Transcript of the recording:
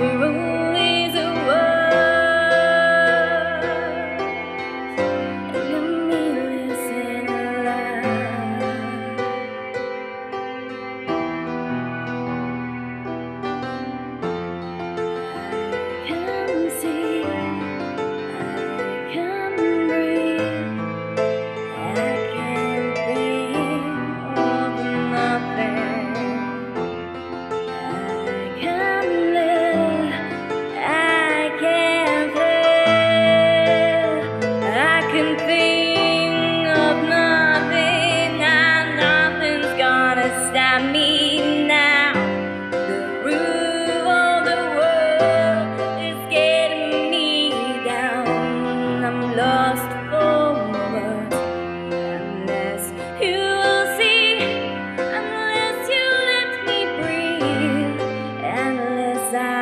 for a casar.